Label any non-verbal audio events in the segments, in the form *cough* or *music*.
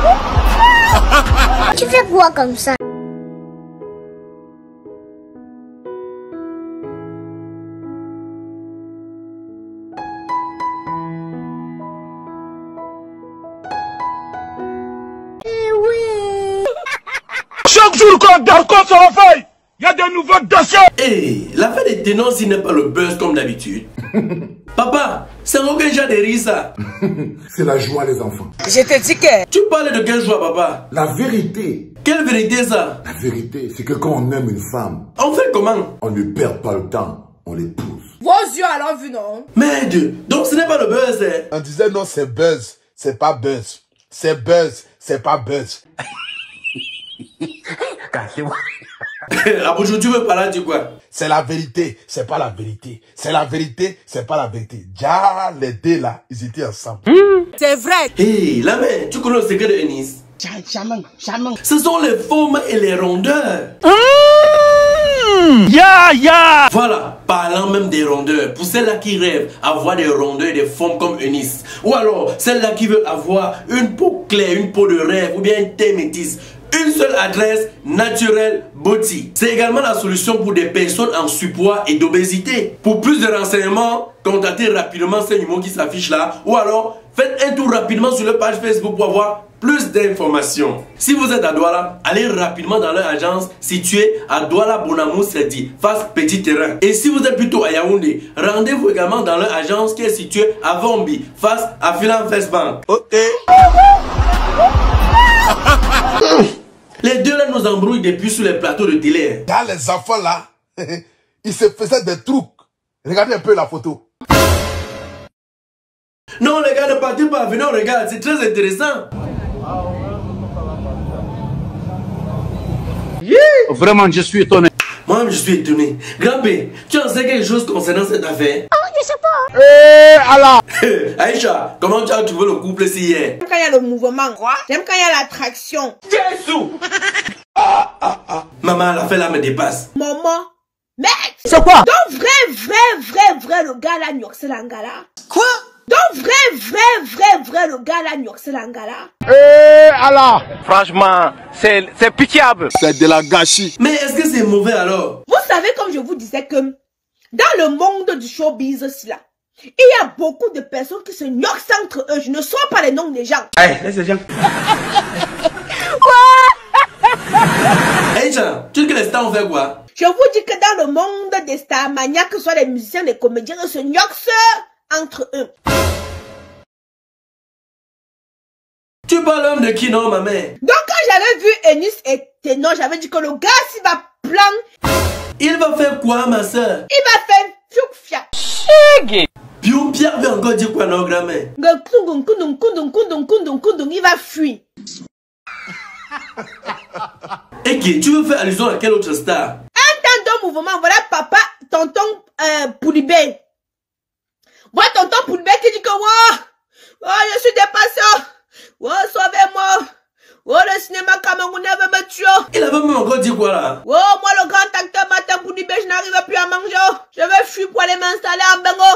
*laughs* Tu fais quoi comme ça? Eh oui *laughs* Chaque jour qu'on dort, qu'on se réveille, il y a de nouveaux dossiers. Hé, l'affaire des ténors, s'il n'est pas le buzz comme d'habitude. *laughs* Papa, c'est aucun genre de rire ça. *laughs* C'est la joie, les enfants. Je te dis que Tu parlais de quelle joie, papa? La vérité, Quelle vérité ça? La vérité, c'est que quand on aime une femme, On fait comment? on ne perd pas le temps, on l'épouse. vos yeux alors vu non? Merde, donc ce n'est pas le buzz, hein? On disait non, c'est buzz, c'est pas buzz. C'est buzz, c'est pas buzz. *laughs* *laughs* Abouchou, tu veux parler de quoi? C'est la vérité, c'est pas la vérité. C'est la vérité, c'est pas la vérité. Déjà, les deux là, ils étaient ensemble. C'est vrai. Hé, la mère, tu connais le secret de Ennis Jamais, jamais. Ce sont les formes et les rondeurs. Ya, ya. Voilà, parlant même des rondeurs, pour celles-là qui rêvent avoir des rondeurs et des formes comme Eunice, ou alors celles-là qui veulent avoir une peau claire, une peau de rêve, ou bien une teint métisse, une seule adresse, Naturel Body. C'est également la solution pour des personnes en surpoids et d'obésité. Pour plus de renseignements, contactez rapidement ce numéro qui s'affiche là, ou alors faites un tour rapidement sur leur page Facebook pour avoir plus d'informations. Si vous êtes à Douala, allez rapidement dans leur agence située à Douala Bonamou dit face Petit Terrain. Et si vous êtes plutôt à Yaoundé, rendez-vous également dans leur agence qui est située à Vombi face à Filan Bank. Ok. Les deux là nous embrouillent depuis sur les plateaux de télé. Dans les enfants là, *laughs* ils se faisaient des trucs. Regardez un peu la photo. Non les gars, ne partez pas, venez on regarde, c'est très intéressant. Vraiment, je suis étonné. Moi je suis étonné. Grand tu en sais quelque chose concernant cette affaire? Je sais pas. Eh, Allah. Aïcha, comment tu as trouvé le couple si hier? J'aime quand il y a le mouvement. Quoi J'aime quand il y a l'attraction. Maman, l'affaire là me dépasse. Maman. Mec. C'est quoi? Donc vrai, vrai, vrai, vrai, le gars là, New c'est l'angala. Quoi? Donc vrai, vrai, vrai, vrai, le gars là, New c'est l'angala. Eh, Allah. Franchement, c'est c'est pitiable. C'est de la gâchis. Mais est-ce que c'est mauvais alors? Vous savez, comme je vous disais que dans le monde du showbiz, là, il y a beaucoup de personnes qui se gnoxent entre eux. Je ne sais pas les noms des gens. Eh, laisse les gens. *laughs* Aïcha, tu dis que les stars ont fait quoi? Je vous dis que dans le monde des stars maniaques, que ce soit les musiciens, les comédiens, ils se gnoxent entre eux. Tu parles homme de qui non, ma mère? Donc quand j'avais vu Ennis et Ténor, j'avais dit que le gars, s'il va plan, Il va faire quoi, ma soeur il va faire fiouk fiak. Pion Pierre veut encore dire quoi, non, grand-mère? Il va fuir. *laughs* Et qui Tu veux faire allusion à quelle autre star? Un temps de mouvement, voilà papa, tonton euh, Poulibé. Voilà tonton Poulibé qui dit que, wow, oh, je suis dépassé. Oh, sauvez-moi. Oh, le cinéma camerounais veut me tuer. Il avait même encore dit quoi là? Oh, Fuir pour aller m'installer en Bengo.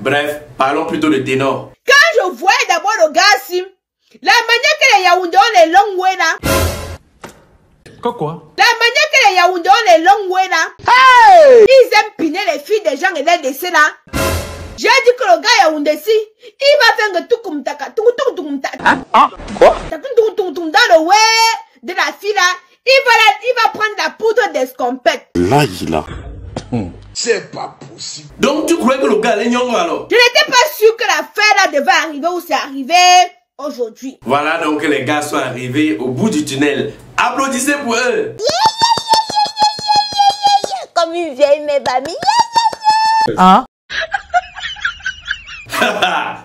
Bref, parlons plutôt de ténor. Quand je voyais d'abord le gars la manière que les Yaoundé ont les longs way là, Quoi? La manière que les Yaoundé ont les longs way là, ils aiment piner les filles des gens et les laisser là. J'ai dit que le gars Yaoundé ici, il va faire un tout comme taka, tout tout tout taka. Ah, quoi? Tout tout tout dans le way de la fille là, il va la, il va prendre la poudre d'escompette. Là, il a. C'est pas possible. Donc tu croyais que le gars allait nyongo alors Je n'étais pas sûr que l'affaire là devait arriver où c'est arrivé aujourd'hui. Voilà donc que les gars sont arrivés au bout du tunnel. Applaudissez pour eux Comme une vieille mébamie. *laughs*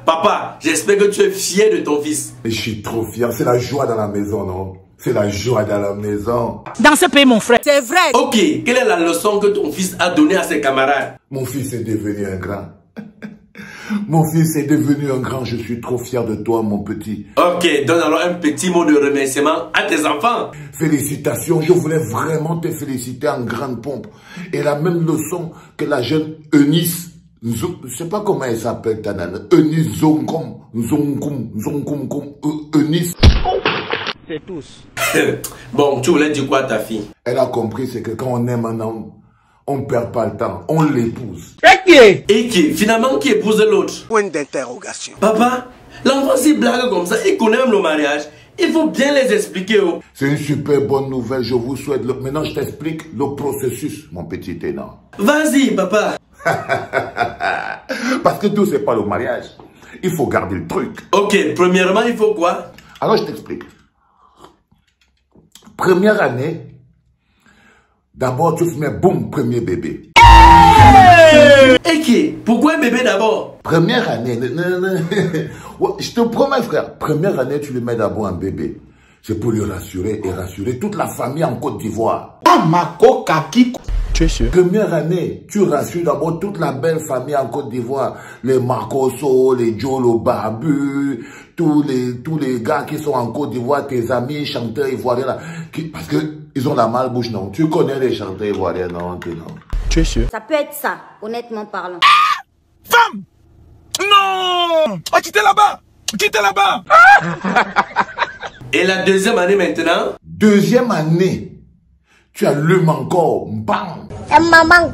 Papa, j'espère que tu es fier de ton fils. Mais je suis trop fier. C'est la joie dans la maison, non? C'est la joie dans la maison. Dans ce pays, mon frère. C'est vrai. Ok, quelle est la leçon que ton fils a donnée à ses camarades? Mon fils est devenu un grand. Mon fils est devenu un grand. Je suis trop fier de toi, mon petit. Ok, donne alors un petit mot de remerciement à tes enfants. Félicitations. Je voulais vraiment te féliciter en grande pompe. Et la même leçon que la jeune Eunice Je sais pas comment elle s'appelle ta nana. Eunice Zonkom. Zonkom. Zonkom. kom- Eunice. *laughs* bon, tu voulais dire quoi à ta fille? Elle a compris, c'est que quand on aime un homme, on perd pas le temps. On l'épouse. Et qui Finalement, qui épouse l'autre? Point d'interrogation. Papa, l'enfant s'il blague comme ça, il connaît même le mariage. Il faut bien les expliquer. Oh. C'est une super bonne nouvelle. Je vous souhaite. le- Maintenant, je t'explique le processus, mon petit énorme. Vas-y, papa. *laughs* Parce que tout, c'est pas le mariage. Il faut garder le truc. Ok, premièrement, il faut quoi? Alors, je t'explique. Première année, d'abord, tu mets boum, premier bébé. Et qui? Pourquoi un bébé d'abord? Première année, *laughs* je te promets, frère, première année, tu lui mets d'abord un bébé. C'est pour lui rassurer et rassurer toute la famille en Côte d'Ivoire. Amako. Tu es sûr? Première année, tu rassures d'abord toute la belle famille en Côte d'Ivoire. Les Marcoso, les Jolo Barbu, tous les, tous les gars qui sont en Côte d'Ivoire, tes amis chanteurs ivoiriens là. qui- parce que ils ont la malbouche, non? Tu connais les chanteurs ivoiriens, non? tu- non. Tu es sûr? Ça peut être ça, honnêtement parlant. Femme Non Oh, quittez là-bas Quittez là-bas *laughs* Et la deuxième année maintenant? Deuxième année, tu allumes encore, bam! Et maman.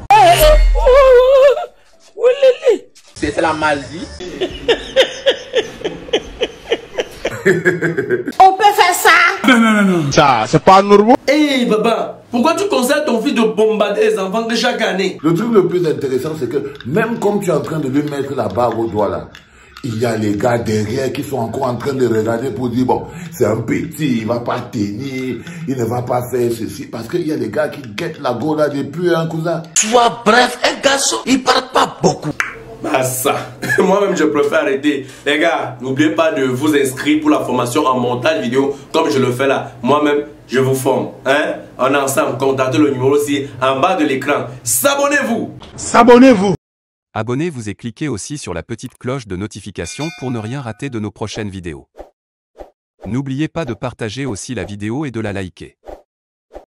C'est la maladie. *laughs* On peut faire ça. Ça, c'est pas normal. Hé, papa, pourquoi tu conseilles à ton fils de bombarder les enfants de chaque année? Le truc le plus intéressant, c'est que même comme tu es en train de lui mettre la barre au doigt là, il y a les gars derrière qui sont encore en train de regarder pour dire, bon, c'est un petit, il va pas tenir, il ne va pas faire ceci. Parce qu'il y a des gars qui guettent la go là depuis un cousin. Tu vois, bref, un garçon, il parle pas beaucoup. Bah ça, *laughs* moi-même je préfère arrêter. Les gars, n'oubliez pas de vous inscrire pour la formation en montage vidéo comme je le fais là. Moi-même, je vous forme. Hein? On est ensemble, contactez le numéro aussi en bas de l'écran. S'abonnez-vous S'abonnez-vous Abonnez-vous et cliquez aussi sur la petite cloche de notification pour ne rien rater de nos prochaines vidéos. N'oubliez pas de partager aussi la vidéo et de la liker.